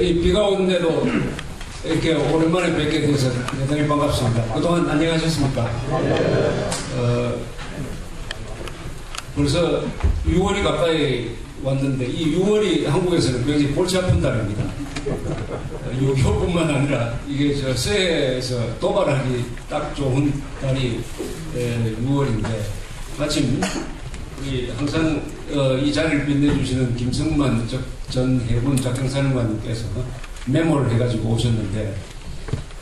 이 비가 오는데도 이렇게 오랜만에 뵙게 돼서 대단히 반갑습니다. 그동안 안녕하셨습니까? 어, 벌써 6월이 가까이 왔는데 이 6월이 한국에서는 굉장히 골치 아픈 달입니다. 6개월뿐만 아니라 이게 저 새해에서 도발하기 딱 좋은 달이 6월인데 마침 이 항상 어, 이 자리를 빛내주시는 김승만 전 해군 작전사령관님께서 메모를 해가지고 오셨는데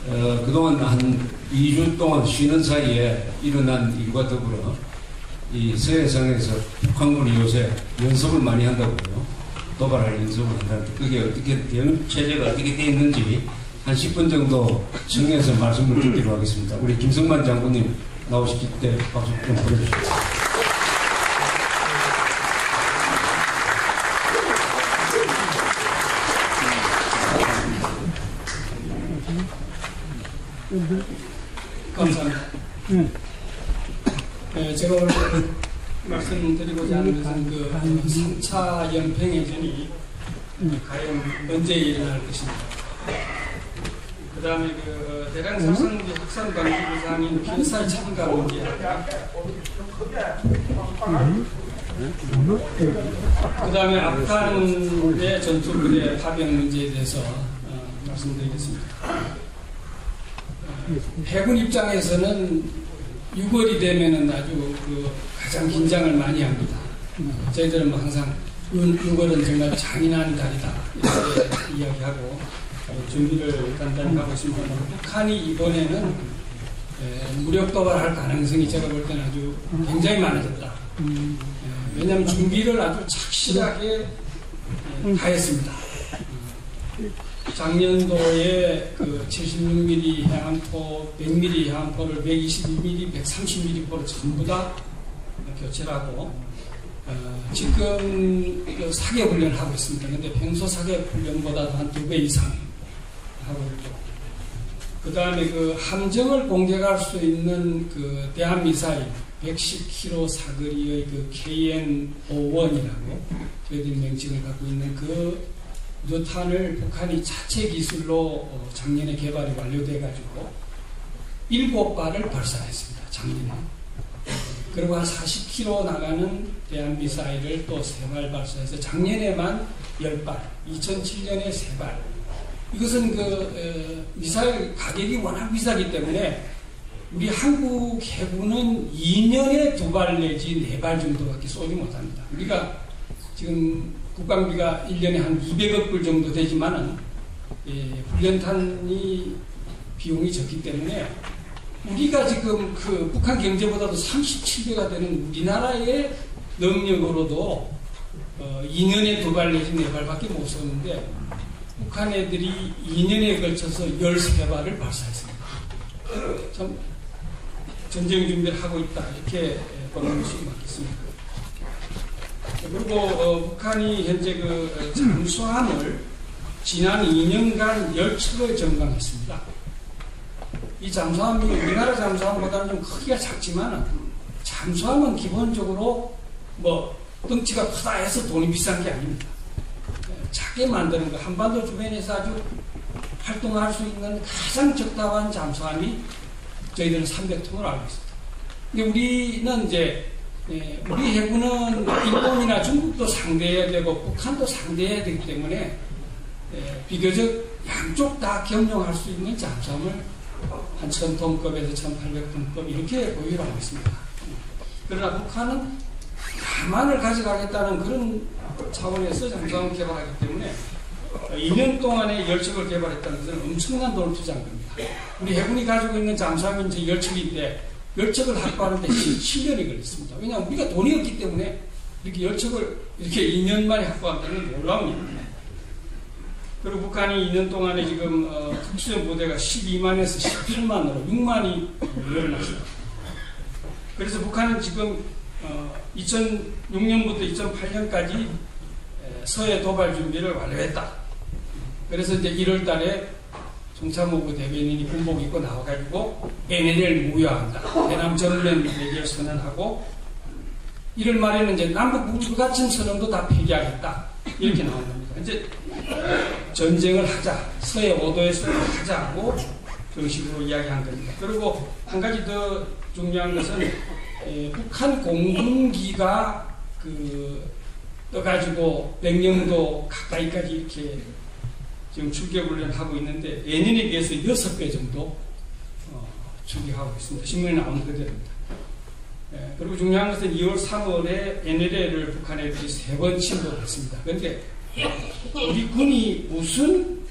어, 그동안 한 2주 동안 쉬는 사이에 일어난 일과 더불어 이 서해상에서 북한군이 요새 연습을 많이 한다고요. 도발할 연습을 한다는데 그게 어떻게 대응 체제가 어떻게 되어 있는지 한 10분 정도 정리해서 말씀을 드리도록 하겠습니다. 우리 김성만 장군님 나오실 때 박수 좀 보내주십시오. 감사합니다. 응. 네, 제가 오늘 말씀드리고자 하는 것은 그 3차 연평해 전이 과연 언제 일어날 것인가. 그 다음에 그 대량 살상무기 확산 방지 부상인 필살 참가 문제. 그 다음에 아프간의 전투 부대 파병 문제에 대해서 어, 말씀드리겠습니다. 해군 입장에서는 6월이 되면은 아주 그 가장 긴장을 많이 합니다. 저희들은 뭐 항상 6월은 정말 잔인한 달이다 이렇게 이야기하고 준비를 간단히 하고 있습니다. 북한이 이번에는 무력 도발할 가능성이 제가 볼 때는 아주 굉장히 많아졌다. 왜냐하면 준비를 아주 착실하게 다 했습니다. 작년도에 그 76mm 해안포, 100mm 해안포를 122mm, 130mm포로 전부 다 교체하고 어, 지금 그 사격 훈련을 하고 있습니다. 근데 평소 사격 훈련보다도 한 두 배 이상 하고 있고 그 다음에 그 함정을 공격할 수 있는 그 대한 미사일 110km 사거리의 그 KN-51이라고 저희들이 명칭을 갖고 있는 그 누탄을 북한이 자체 기술로 어, 작년에 개발이 완료돼 가지고 일곱 발을 발사했습니다. 작년에. 그리고 한 40km 나가는 대한 미사일을 또 세 발 발사해서 작년에만 10발, 2007년에 3발. 이것은 그 어, 미사일 가격이 워낙 비싸기 때문에 우리 한국 해군은 2년에 두 발 내지 네 발 정도밖에 쏘지 못합니다. 우리가 지금 국방비가 1년에 한 200억 불 정도 되지만은 예, 훈련탄이 비용이 적기 때문에 우리가 지금 그 북한 경제보다도 37배가 되는 우리나라의 능력으로도 어, 2년에 두 발 내지 네 발밖에 못 쏘는데 북한 애들이 2년에 걸쳐서 13발을 발사했습니다. 참 전쟁 준비를 하고 있다 이렇게 보는 것이 맞겠습니다. 그리고 어, 북한이 현재 그 어, 잠수함을 지난 2년간 열척을 점강했습니다. 이 잠수함이 우리나라 잠수함보다는 좀 크기가 작지만 잠수함은 기본적으로 뭐 덩치가 크다 해서 돈이 비싼 게 아닙니다. 작게 만드는 거 한반도 주변에서 아주 활동할 수 있는 가장 적당한 잠수함이 저희들은 300톤을 알고 있습니다. 근데 우리는 이제 예, 우리 해군은 일본이나 중국도 상대해야 되고 북한도 상대해야 되기 때문에 예, 비교적 양쪽 다 겸용할 수 있는 잠수함을 한 1000톤급에서 1800톤급 이렇게 보유를 하고 있습니다. 그러나 북한은 가만을 가져가겠다는 그런 차원에서 잠수함을 개발하기 때문에 2년 동안에 열척을 개발했다는 것은 엄청난 돈을 투자한 겁니다. 우리 해군이 가지고 있는 잠수함이 이제 열척인데 열척을 확보하는데 7년이 걸렸습니다. 왜냐하면 우리가 돈이 없기 때문에 이렇게 열척을 이렇게 2년 만에 확보한다는 놀라운 일입니다. 그리고 북한이 2년 동안에 지금 어, 특수전 부대가 12만에서 18만으로 6만이 늘어났습니다. 그래서 북한은 지금 어, 2006년부터 2008년까지 서해 도발 준비를 완료했다. 그래서 이제 1월 달에 정참호부 대변인이 군복 입고 나와가지고 NLL 무효한다. 대남 전면 대결 선언하고 1월 말에는 이제 남북 무불가침 선언도 다 폐기하겠다. 이렇게 나온 겁니다. 이제 전쟁을 하자, 서해 5도에서 하자고 그런 식으로 이야기한 겁니다. 그리고 한 가지 더 중요한 것은 에, 북한 공군기가 그 떠가지고 백령도 가까이까지 이렇게 지금 출격훈련 하고 있는데 예년에 비해서 6배 정도 어, 출격하고 있습니다. 신문에 나오는 그대로입니다. 예, 그리고 중요한 것은 2월 3월에 NLL을 북한 애들이 세 번 침범했습니다. 그런데 우리 군이 무슨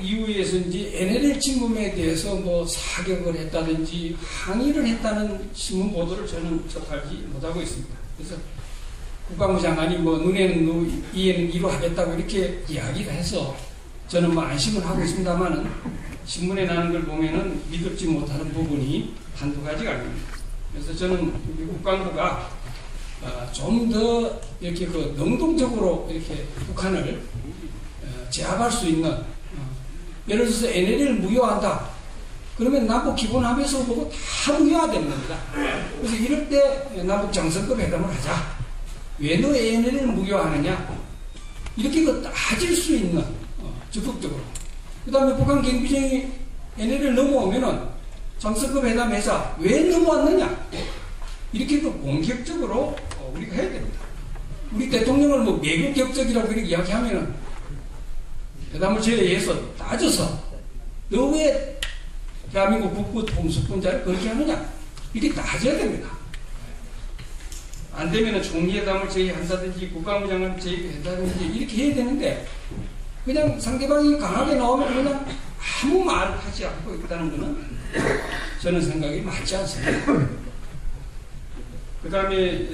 이유에서인지 NLL 침범에 대해서 뭐 사격을 했다든지 항의를 했다는 신문 보도를 저는 접하지 못하고 있습니다. 그래서 국방부 장관이 뭐 눈에는 눈, 이에는 이로 하겠다고 이렇게 이야기를 해서 저는 뭐 안심을 하고 있습니다만은 신문에 나는 걸 보면은 믿을지 못하는 부분이 한두 가지가 아닙니다. 그래서 저는 우리 국방부가 어, 좀더 이렇게 그 능동적으로 이렇게 북한을 어, 제압할 수 있는 어, 예를 들어서 NLL을 무효한다. 그러면 남북 기본 합의서 보고 다 무효화되는 겁니다. 그래서 이럴 때 남북 정상급 회담을 하자. 왜너 NLL을 무효하느냐? 이렇게 그 따질 수 있는 어, 적극적으로. 그 다음에 북한 경비정이 NLL 넘어오면은 정상급 회담해서 왜 넘어왔느냐? 이렇게 그 공격적으로 어, 우리가 해야 됩니다. 우리 대통령을 뭐 매국 격적이라고 이렇게 이야기하면은 회담을 제외해서 따져서 너 왜 대한민국 북부 통수권자를 그렇게 하느냐? 이렇게 따져야 됩니다. 안 되면은 총리회담을 제의한다든지 국방부 장관을 제의한다든지 이렇게 해야 되는데 그냥 상대방이 강하게 나오면 그냥 아무 말을 하지 않고 있다는 것은 저는 생각이 맞지 않습니다. 그 다음에